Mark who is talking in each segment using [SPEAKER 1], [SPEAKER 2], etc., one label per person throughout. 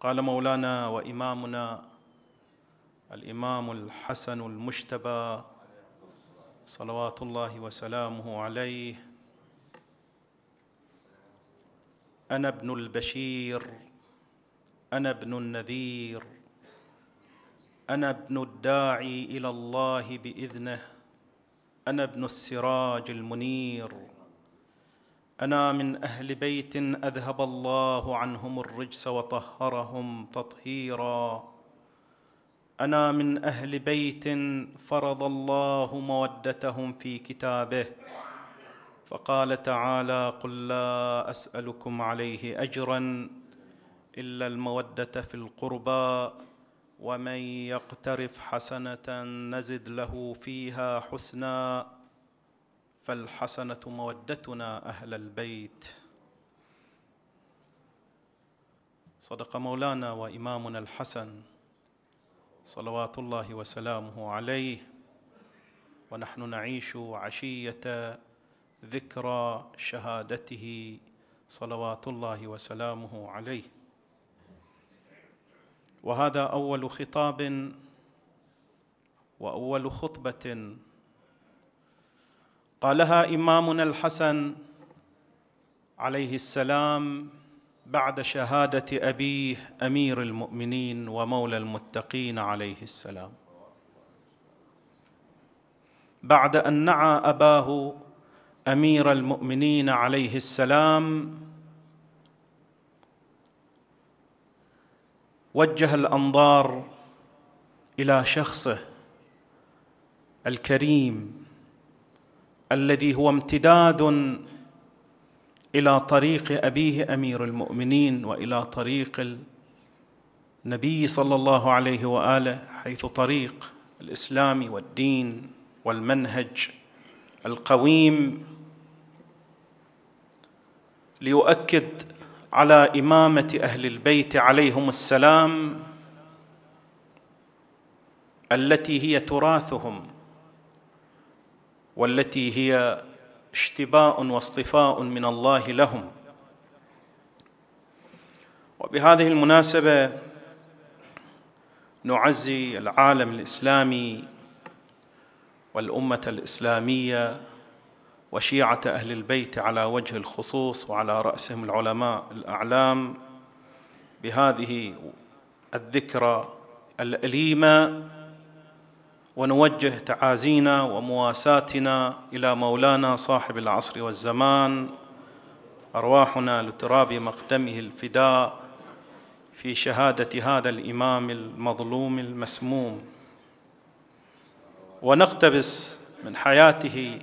[SPEAKER 1] قال مولانا وإمامنا الإمام الحسن المجتبى صلوات الله وسلامه عليه. أنا ابن البشير أنا ابن النذير أنا ابن الداعي إلى الله بإذنه أنا ابن السراج المنير. أنا من أهل بيت أذهب الله عنهم الرجس وطهرهم تطهيرا. أنا من أهل بيت فرض الله مودتهم في كتابه. فقال تعالى قل لا أسألكم عليه أجرا إلا المودة في القربى ومن يقترف حسنة نزد له فيها حسنا. فالحسنة مودتنا أهل البيت. صدق مولانا وإمامنا الحسن صلوات الله وسلامه عليه. ونحن نعيش عشية ذكرى شهادته صلوات الله وسلامه عليه. وهذا أول خطاب وأول خطبة قالها إمامنا الحسن عليه السلام بعد شهادة أبيه أمير المؤمنين ومولى المتقين عليه السلام. بعد أن نعى أباه أمير المؤمنين عليه السلام وجه الأنظار إلى شخصه الكريم الذي هو امتداد إلى طريق أبيه أمير المؤمنين وإلى طريق النبي صلى الله عليه وآله حيث طريق الإسلام والدين والمنهج القويم ليؤكد على إمامة أهل البيت عليهم السلام التي هي تراثهم. والتي هي اشتباء واصطفاء من الله لهم. وبهذه المناسبة نعزي العالم الإسلامي والأمة الإسلامية وشيعة أهل البيت على وجه الخصوص وعلى رأسهم العلماء الأعلام بهذه الذكرى الأليمة ونوجه تعازينا ومواساتنا إلى مولانا صاحب العصر والزمان أرواحنا لتراب مقدمه الفداء في شهادة هذا الإمام المظلوم المسموم. ونقتبس من حياته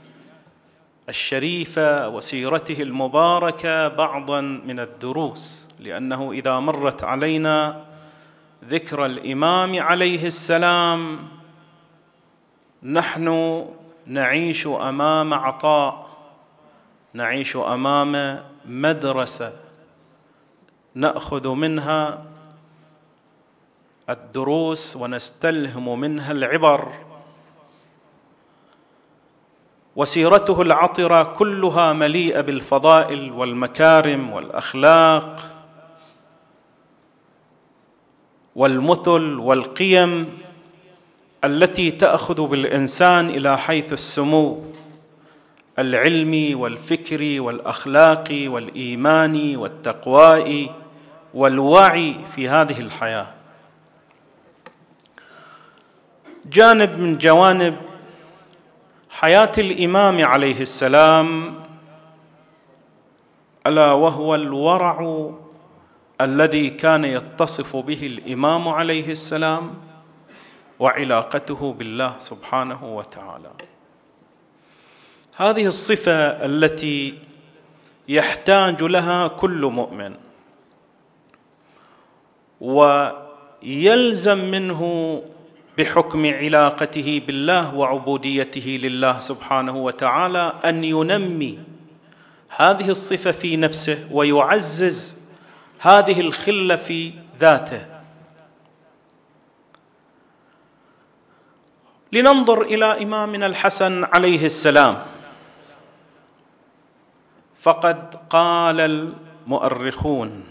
[SPEAKER 1] الشريفة وسيرته المباركة بعضا من الدروس لأنه إذا مرت علينا ذكر الإمام عليه السلام نحن نعيش أمام عطاء نعيش أمام مدرسة نأخذ منها الدروس ونستلهم منها العبر. وسيرته العطرة كلها مليئة بالفضائل والمكارم والأخلاق والمثل والقيم. التي تأخذ بالإنسان إلى حيث السمو العلمي والفكري والاخلاقي والايماني والتقوائي والوعي في هذه الحياة. جانب من جوانب حياة الإمام عليه السلام ألا وهو الورع الذي كان يتصف به الإمام عليه السلام وعلاقته بالله سبحانه وتعالى. هذه الصفة التي يحتاج لها كل مؤمن ويلزم منه بحكم علاقته بالله وعبوديته لله سبحانه وتعالى أن ينمي هذه الصفة في نفسه ويعزز هذه الخلة في ذاته. لننظر إلى إمامنا الحسن عليه السلام. فقد قال المؤرخون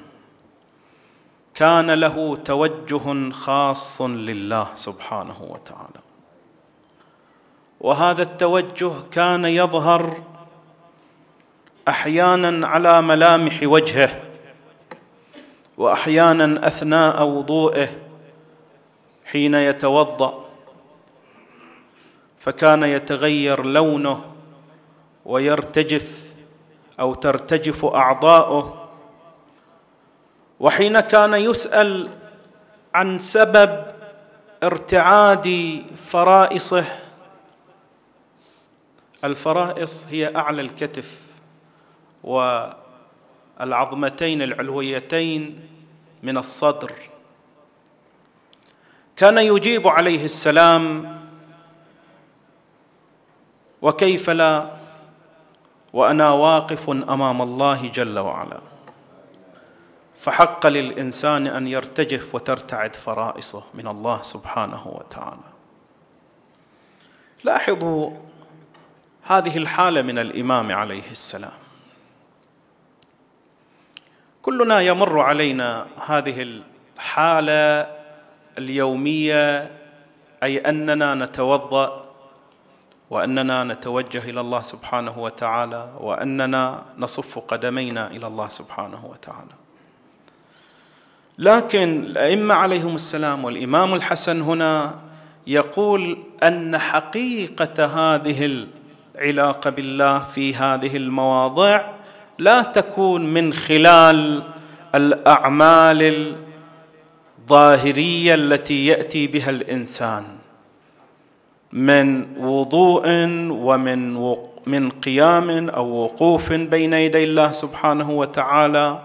[SPEAKER 1] كان له توجه خاص لله سبحانه وتعالى. وهذا التوجه كان يظهر أحيانا على ملامح وجهه وأحيانا أثناء وضوئه حين يتوضأ. فكان يتغير لونه ويرتجف أو ترتجف أعضاؤه. وحين كان يسأل عن سبب ارتعاد فرائصه الفرائص هي أعلى الكتف والعظمتين العلويتين من الصدر. كان يجيب عليه السلام وكيف لا؟ وأنا واقف أمام الله جل وعلا. فحق للإنسان أن يرتجف وترتعد فرائصه من الله سبحانه وتعالى. لاحظوا هذه الحالة من الإمام عليه السلام. كلنا يمر علينا هذه الحالة اليومية أي أننا نتوضأ وأننا نتوجه إلى الله سبحانه وتعالى وأننا نصف قدمينا إلى الله سبحانه وتعالى. لكن الأئمة عليهم السلام والإمام الحسن هنا يقول أن حقيقة هذه العلاقة بالله في هذه المواضع لا تكون من خلال الأعمال الظاهرية التي يأتي بها الإنسان. من وضوء ومن من قيام أو وقوف بين يدي الله سبحانه وتعالى.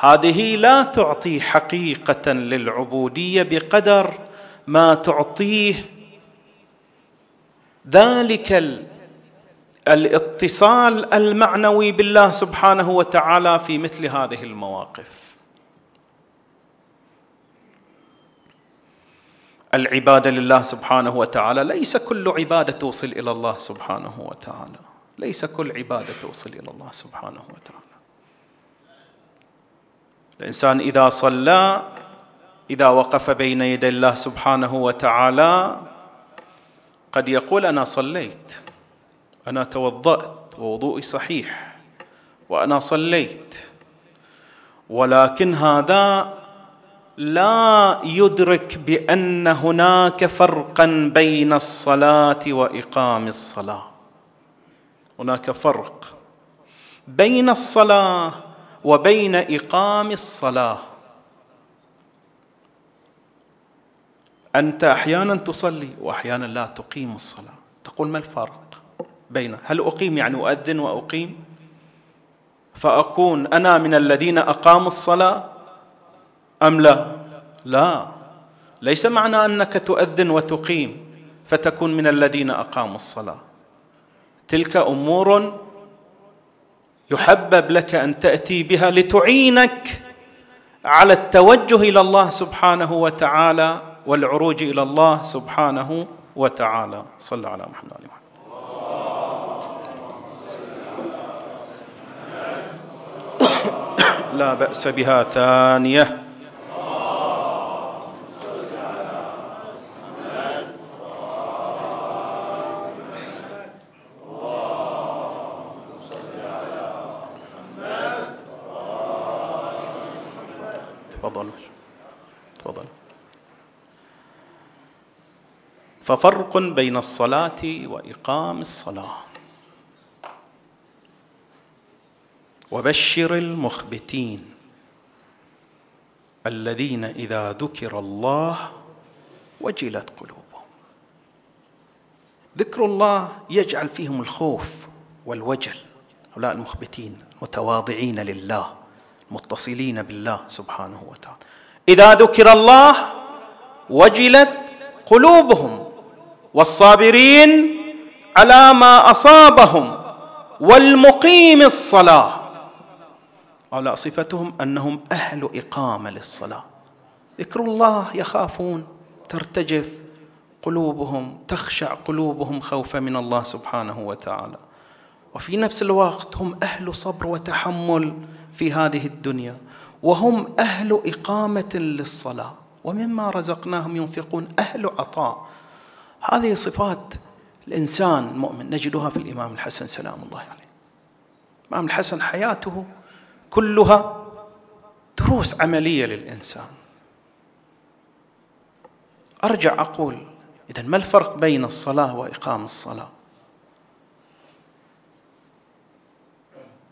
[SPEAKER 1] هذه لا تعطي حقيقة للعبودية بقدر ما تعطيه ذلك الاتصال المعنوي بالله سبحانه وتعالى في مثل هذه المواقف. العبادة لله سبحانه وتعالى ليس كل عبادة توصل إلى الله سبحانه وتعالى. ليس كل عبادة توصل إلى الله سبحانه وتعالى. الإنسان إذا صلى إذا وقف بين يدي الله سبحانه وتعالى قد يقول أنا صليت أنا توضأت ووضوئي صحيح وأنا صليت. ولكن هذا لا يدرك بأن هناك فرقا بين الصلاة وإقام الصلاة. هناك فرق بين الصلاة وبين إقام الصلاة. أنت أحيانا تصلي واحيانا لا تقيم الصلاة. تقول ما الفرق بين هل أقيم يعني أؤذن وأقيم؟ فأكون أنا من الذين أقاموا الصلاة أم لا؟ لا. ليس معنى أنك تؤذن وتقيم فتكون من الذين أقاموا الصلاة. تلك أمور يحبب لك أن تأتي بها لتعينك على التوجه إلى الله سبحانه وتعالى والعروج إلى الله سبحانه وتعالى. صلى على محمد وعلى محمد. لا بأس بها ثانية ففرق بين الصلاة وإقام الصلاة. وبشر المخبتين الذين إذا ذكر الله وجلت قلوبهم. ذكر الله يجعل فيهم الخوف والوجل. هؤلاء المخبتين متواضعين لله. متصلين بالله سبحانه وتعالى. إذا ذكر الله وجلت قلوبهم والصابرين على ما أصابهم والمقيم الصلاة. هؤلاء صفتهم أنهم أهل إقامة للصلاة. ذكر الله يخافون ترتجف قلوبهم تخشع قلوبهم خوفا من الله سبحانه وتعالى. وفي نفس الوقت هم أهل صبر وتحمل في هذه الدنيا وهم أهل إقامة للصلاة ومما رزقناهم ينفقون أهل عطاء. هذه صفات الإنسان المؤمن نجدها في الإمام الحسن سلام الله عليه. الإمام الحسن حياته كلها دروس عملية للإنسان. أرجع أقول إذا ما الفرق بين الصلاة وإقام الصلاة؟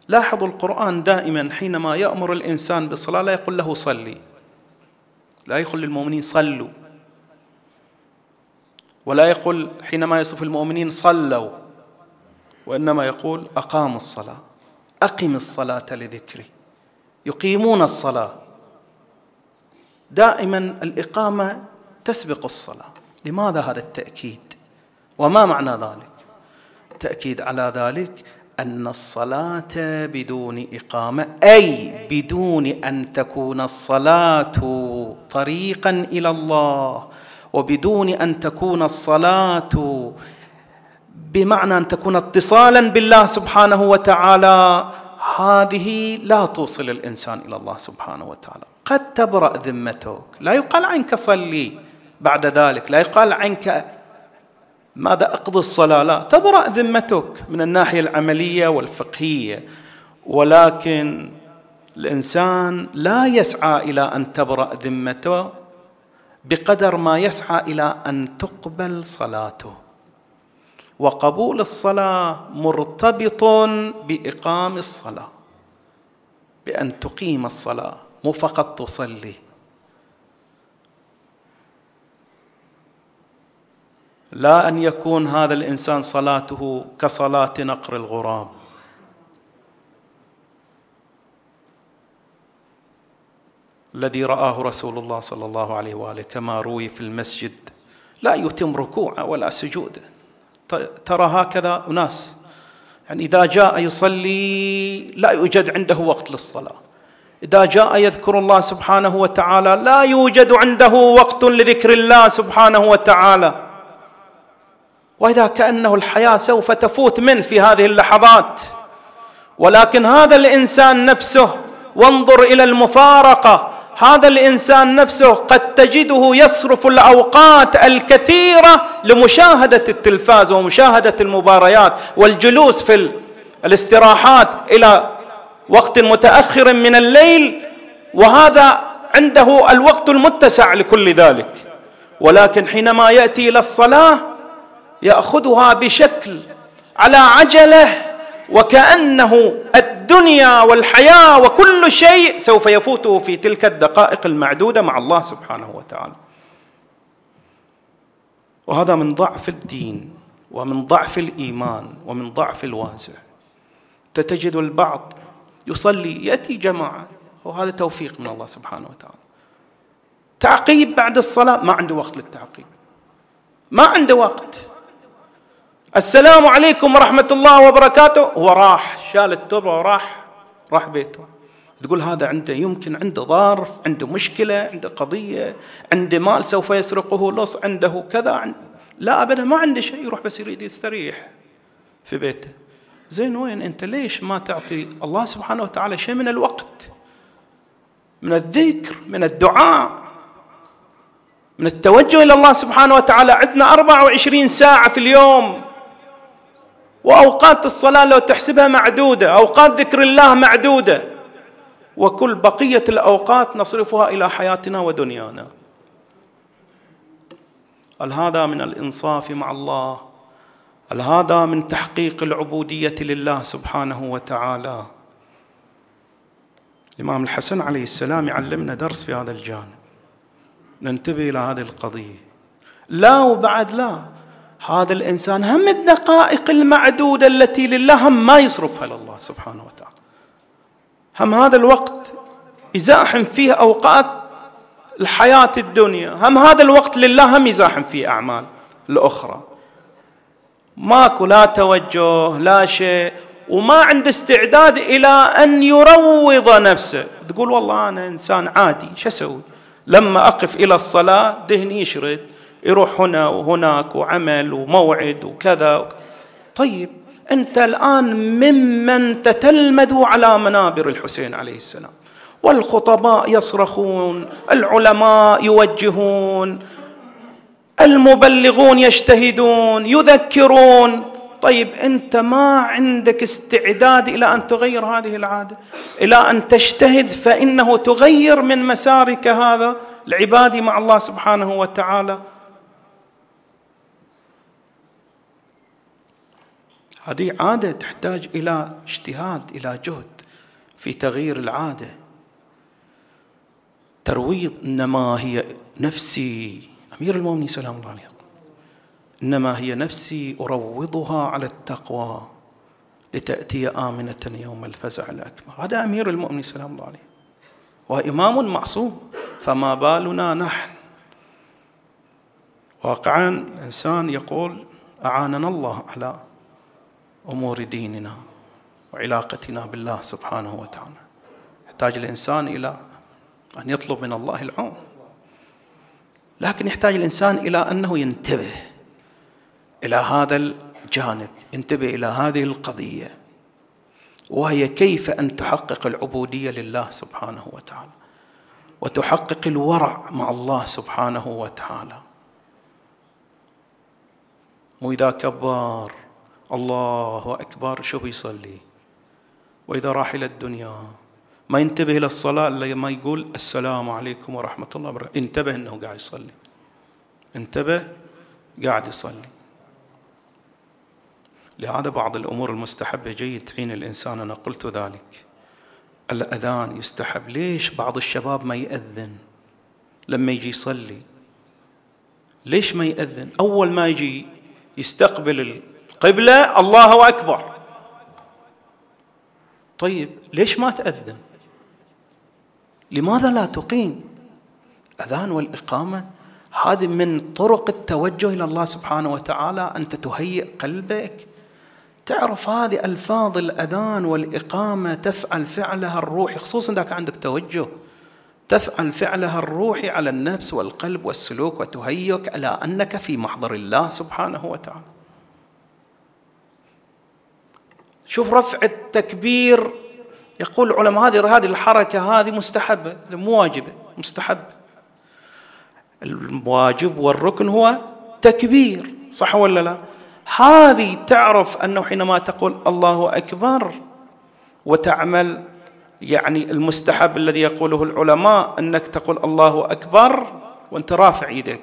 [SPEAKER 1] لاحظوا القرآن دائما حينما يأمر الإنسان بالصلاة لا يقول له صلي. لا يقول للمؤمنين صلوا. ولا يقول حينما يصف المؤمنين صلوا. وإنما يقول أقاموا الصلاة. أقم الصلاة لذكري يقيمون الصلاة. دائما الإقامة تسبق الصلاة. لماذا هذا التأكيد؟ وما معنى ذلك؟ تأكيد على ذلك أن الصلاة بدون إقامة أي بدون أن تكون الصلاة طريقا إلى الله وبدون أن تكون الصلاة بمعنى أن تكون اتصالا بالله سبحانه وتعالى هذه لا توصل الإنسان إلى الله سبحانه وتعالى. قد تبرأ ذمتك لا يقال عنك صلي بعد ذلك لا يقال عنك ماذا أقضي الصلاة؟ لا تبرأ ذمتك من الناحية العملية والفقهية. ولكن الإنسان لا يسعى إلى أن تبرأ ذمته بقدر ما يسعى إلى أن تقبل صلاته. وقبول الصلاة مرتبط بإقام الصلاة بأن تقيم الصلاة مو فقط تصلي. لا أن يكون هذا الإنسان صلاته كصلاة نقر الغراب الذي رآه رسول الله صلى الله عليه وآله كما روي في المسجد لا يتم ركوعه ولا سجوده ترى هكذا أناس. يعني إذا جاء يصلي لا يوجد عنده وقت للصلاة. إذا جاء يذكر الله سبحانه وتعالى لا يوجد عنده وقت لذكر الله سبحانه وتعالى. وإذا كأنه الحياة سوف تفوت منه في هذه اللحظات. ولكن هذا الإنسان نفسه وانظر إلى المفارقة هذا الإنسان نفسه قد تجده يصرف الأوقات الكثيرة لمشاهدة التلفاز ومشاهدة المباريات والجلوس في الاستراحات إلى وقت متأخر من الليل وهذا عنده الوقت المتسع لكل ذلك. ولكن حينما يأتي إلى الصلاة ياخذها بشكل على عجله وكانه الدنيا والحياة وكل شيء سوف يفوته في تلك الدقائق المعدوده مع الله سبحانه وتعالى. وهذا من ضعف الدين ومن ضعف الإيمان ومن ضعف الوازع تجد البعض يصلي يأتي جماعة وهذا توفيق من الله سبحانه وتعالى. تعقيب بعد الصلاة ما عنده وقت للتعقيب. ما عنده وقت. السلام عليكم ورحمة الله وبركاته. هو راح شال التربة وراح راح بيته. تقول هذا عنده يمكن عنده ظرف عنده مشكلة عنده قضية عنده مال سوف يسرقه لص عنده كذا عند لا أبدا ما عنده شيء يروح بس يريد يستريح في بيته. زين وين أنت؟ ليش ما تعطي الله سبحانه وتعالى شيء من الوقت؟ من الذكر من الدعاء من التوجه إلى الله سبحانه وتعالى. عندنا 24 ساعة في اليوم. وأوقات الصلاة لو تحسبها معدودة أوقات ذكر الله معدودة. وكل بقية الأوقات نصرفها إلى حياتنا ودنيانا. هل هذا من الإنصاف مع الله؟ هل هذا من تحقيق العبودية لله سبحانه وتعالى؟ الإمام الحسن عليه السلام يعلمنا درس في هذا الجانب. ننتبه إلى هذه القضية. لا وبعد لا. هذا الإنسان هم الدقائق المعدودة التي لله هم ما يصرفها لله سبحانه وتعالى. هم هذا الوقت يزاحم فيه أوقات الحياة الدنيا. هم هذا الوقت لله هم يزاحم فيه أعمال الأخرى. ماكو لا توجه لا شيء وما عنده استعداد إلى أن يروض نفسه. تقول والله أنا إنسان عادي شو أسوي؟ لما أقف إلى الصلاة دهني يشرد. يروح هنا وهناك وعمل وموعد وكذا. طيب أنت الآن ممن تتلمذ على منابر الحسين عليه السلام. والخطباء يصرخون العلماء يوجهون المبلغون يجتهدون يذكرون. طيب أنت ما عندك استعداد إلى أن تغير هذه العادة؟ إلى أن تجتهد فإنه تغير من مسارك هذا العبادي مع الله سبحانه وتعالى. هذه عادة تحتاج إلى اجتهاد إلى جهد في تغيير العادة. ترويض إنما هي نفسي. أمير المؤمنين سلام الله عليه إنما هي نفسي أروضها على التقوى لتأتي آمنة يوم الفزع الأكبر. هذا أمير المؤمنين سلام الله عليه. وإمام معصوم فما بالنا نحن. واقعا الانسان يقول أعاننا الله على أمور ديننا وعلاقتنا بالله سبحانه وتعالى. يحتاج الإنسان إلى أن يطلب من الله العون. لكن يحتاج الإنسان إلى أنه ينتبه إلى هذا الجانب ينتبه إلى هذه القضية وهي كيف أن تحقق العبودية لله سبحانه وتعالى وتحقق الورع مع الله سبحانه وتعالى. مو إذا كبر الله أكبر شو بيصلي؟ وإذا راح إلى الدنيا ما ينتبه إلى الصلاة إلا ما يقول السلام عليكم ورحمة الله وبركاته. انتبه إنه قاعد يصلي. انتبه قاعد يصلي. لهذا بعض الأمور المستحبة جيد تعين الإنسان أنا قلت ذلك. الأذان يستحب. ليش بعض الشباب ما يأذن لما يجي يصلي؟ ليش ما يأذن؟ أول ما يجي يستقبل القبلة الله أكبر. طيب ليش ما تأذن؟ لماذا لا تقيم؟ أذان والإقامة هذه من طرق التوجه إلى الله سبحانه وتعالى أنت تهيئ قلبك. تعرف هذه ألفاظ الأذان والإقامة تفعل فعلها الروحي خصوصا إذا كان عندك توجه. تفعل فعلها الروحي على النفس والقلب والسلوك وتهيئك على أنك في محضر الله سبحانه وتعالى. شوف رفع التكبير يقول العلماء هذه هذه الحركة هذه مستحبة مو واجبة مستحبة الواجب والركن هو تكبير صح ولا لا؟ هذه تعرف أنه حينما تقول الله أكبر وتعمل يعني المستحب الذي يقوله العلماء أنك تقول الله أكبر وأنت رافع يدك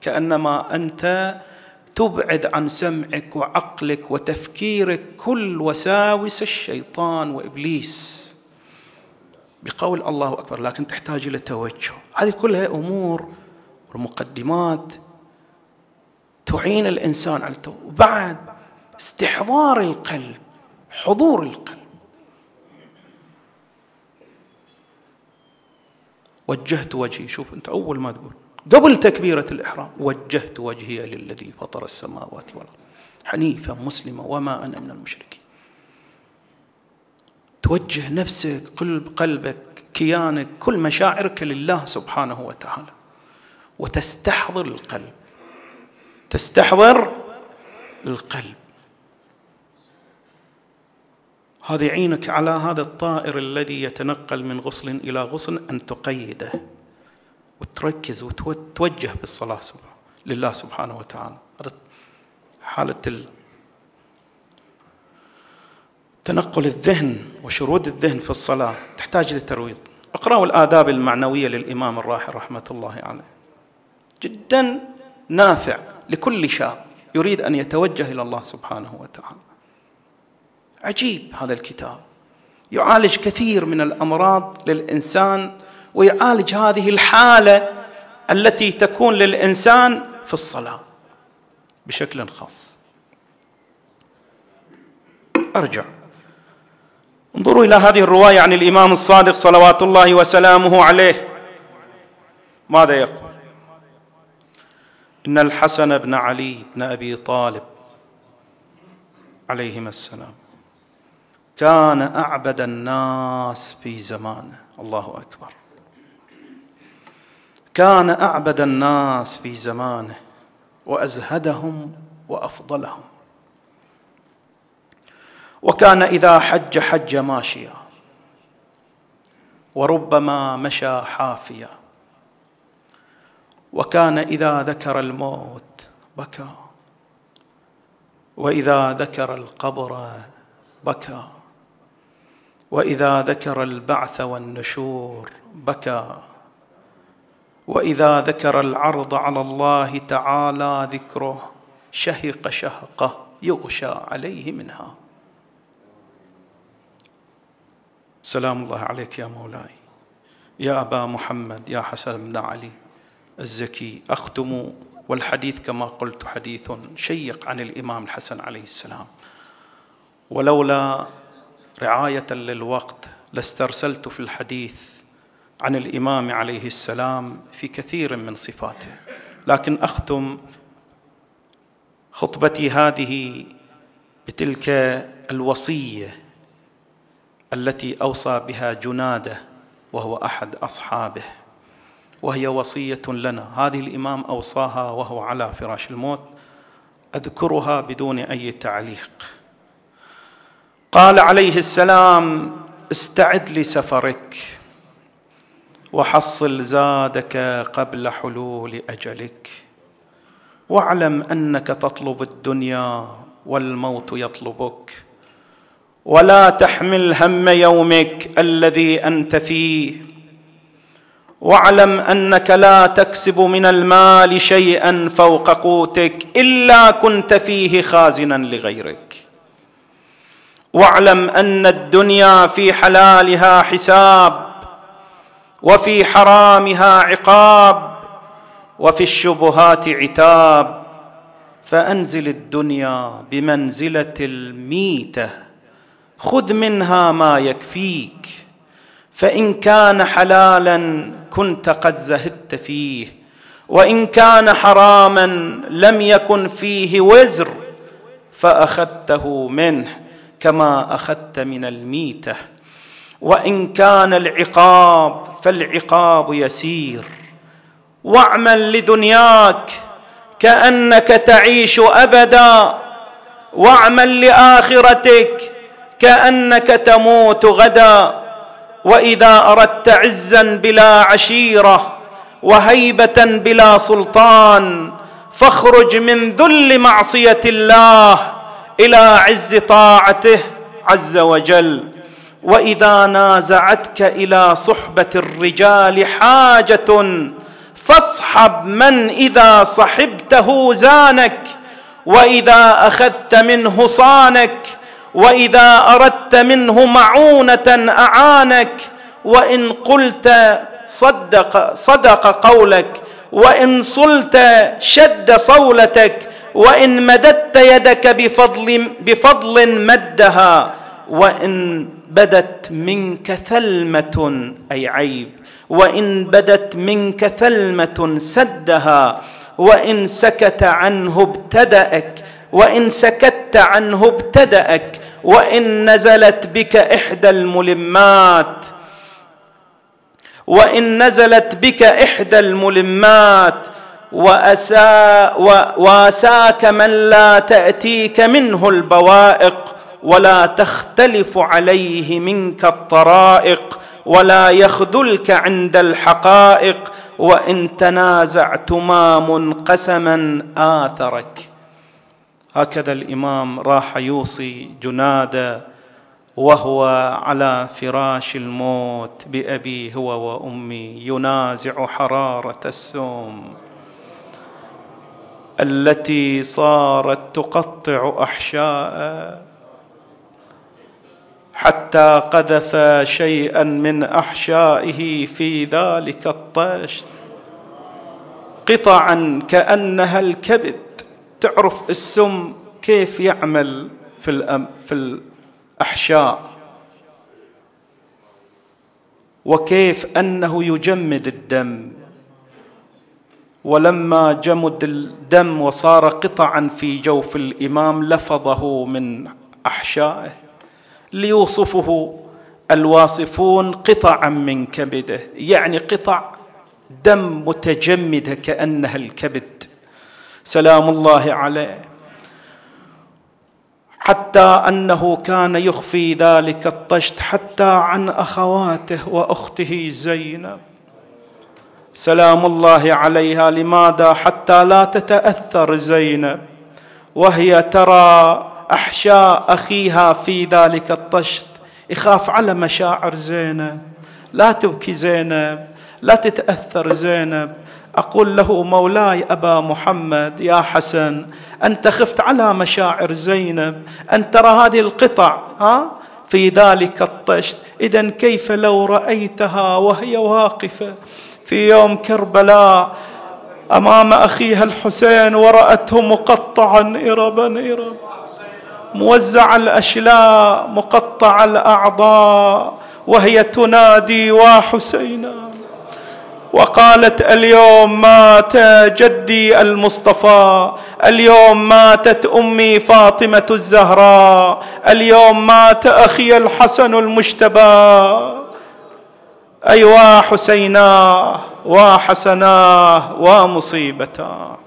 [SPEAKER 1] كأنما أنت تبعد عن سمعك وعقلك وتفكيرك كل وساوس الشيطان وإبليس. بقول الله أكبر لكن تحتاج إلى توجه. هذه كلها أمور ومقدمات تعين الإنسان على التوبة وبعد استحضار القلب حضور القلب. وجهت وجهي. شوف أنت أول ما تقول. قبل تكبيرة الإحرام وجهت وجهي للذي فطر السماوات والأرض. حنيفا مسلما وما أنا من المشركين. توجه نفسك قلب قلبك كيانك كل مشاعرك لله سبحانه وتعالى. وتستحضر القلب. تستحضر القلب. هذا يعينك على هذا الطائر الذي يتنقل من غصن إلى غصن أن تقيده. وتركز وتوجه بالصلاة لله سبحانه وتعالى. حالة تنقل الذهن وشرود الذهن في الصلاة تحتاج لترويض. اقرأوا الآداب المعنوية للإمام الراحل رحمة الله عليه. جدا نافع لكل شاب يريد أن يتوجه إلى الله سبحانه وتعالى. عجيب هذا الكتاب. يعالج كثير من الأمراض للإنسان ويعالج هذه الحالة التي تكون للإنسان في الصلاة بشكل خاص. أرجع. انظروا إلى هذه الرواية عن الإمام الصادق صلوات الله وسلامه عليه. ماذا يقول؟ إن الحسن بن علي بن أبي طالب عليهما السلام كان أعبد الناس في زمانه. الله أكبر. كان أعبد الناس في زمانه وأزهدهم وأفضلهم. وكان إذا حج حج ماشيا وربما مشى حافيا. وكان إذا ذكر الموت بكى وإذا ذكر القبر بكى وإذا ذكر البعث والنشور بكى. وإذا ذكر العرض على الله تعالى ذكره شهق شهقه يغشى عليه منها. سلام الله عليك يا مولاي. يا أبا محمد يا حسن بن علي الزكي أختم والحديث كما قلت حديث شيق عن الإمام الحسن عليه السلام. ولولا رعاية للوقت لاسترسلت في الحديث عن الإمام عليه السلام في كثير من صفاته. لكن أختم خطبتي هذه بتلك الوصية التي أوصى بها جنادة وهو أحد أصحابه وهي وصية لنا. هذه الإمام أوصاها وهو على فراش الموت. أذكرها بدون أي تعليق. قال عليه السلام استعد لسفرك. وحصل زادك قبل حلول أجلك. واعلم أنك تطلب الدنيا والموت يطلبك. ولا تحمل هم يومك الذي أنت فيه. واعلم أنك لا تكسب من المال شيئا فوق قوتك إلا كنت فيه خازنا لغيرك. واعلم أن الدنيا في حلالها حساب. وفي حرامها عقاب وفي الشبهات عتاب. فأنزل الدنيا بمنزلة الميتة خذ منها ما يكفيك. فإن كان حلالا كنت قد زهدت فيه وإن كان حراما لم يكن فيه وزر فأخذته منه كما أخذت من الميتة. وإن كان العقاب فالعقاب يسير. واعمل لدنياك كأنك تعيش أبدا. واعمل لآخرتك كأنك تموت غدا. وإذا أردت عزا بلا عشيرة وهيبة بلا سلطان فاخرج من ذل معصية الله إلى عز طاعته عز وجل. واذا نازعتك إلى صحبه الرجال حاجة فاصحب من اذا صحبته زانك واذا اخذت منه صانك واذا اردت منه معونه اعانك وان قلت صدق صدق قولك وان صلت شد صولتك وان مددت يدك بفضل بفضل مدها وإن بدت منك ثلمة أي عيب. وإن بدت منك ثلمة سدها وإن سكت عنه ابتدأك وإن سكت عنه ابتدأك وإن نزلت بك إحدى الملمات. وإن نزلت بك إحدى الملمات وأسا وآساك من لا تأتيك منه البوائق. ولا تختلف عليه منك الطرائق ولا يخذلك عند الحقائق وإن تنازعتما منقسما آثرك. هكذا الإمام راح يوصي جنادة وهو على فراش الموت بأبي هو وأمي ينازع حرارة السوم التي صارت تقطع احشاء حتى قذف شيئا من أحشائه في ذلك الطشت. قطعا كأنها الكبد. تعرف السم كيف يعمل في في الأحشاء. وكيف أنه يجمد الدم. ولما جمد الدم وصار قطعا في جوف الإمام لفظه من أحشائه. ليوصفه الواصفون قطعا من كبده. يعني قطع دم متجمده كأنها الكبد. سلام الله عليه. حتى أنه كان يخفي ذلك الطشت حتى عن أخواته وأخته زينب. سلام الله عليها. لماذا؟ حتى لا تتأثر زينب. وهي ترى احشاء أخيها في ذلك الطشت. يخاف على مشاعر زينب. لا تبكي زينب. لا تتأثر زينب. أقول له مولاي أبا محمد يا حسن أنت خفت على مشاعر زينب. أن ترى هذه القطع ها؟ في ذلك الطشت. اذا كيف لو رأيتها وهي واقفة في يوم كربلاء أمام أخيها الحسين ورأته مقطعا اربا اربا. موزع الأشلاء مقطع الأعضاء وهي تنادي وحسينا. وقالت اليوم مات جدي المصطفى اليوم ماتت أمي فاطمة الزهراء اليوم مات أخي الحسن المجتبى. اي حسيناه وحسناه ومصيبتاه.